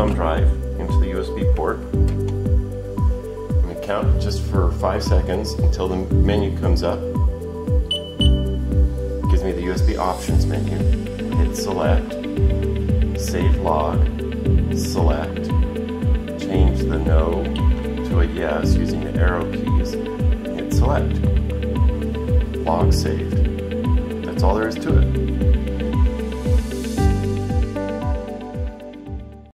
thumb drive into the USB port. I'm going to count just for five seconds until the menu comes up. It gives me the USB options menu. Hit select, save log, select, change the no to a yes using the arrow keys, hit select. Log saved. That's all there is to it.